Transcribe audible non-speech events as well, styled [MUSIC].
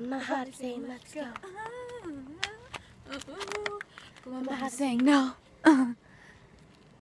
My heart's saying let's go. [LAUGHS] My heart's saying no.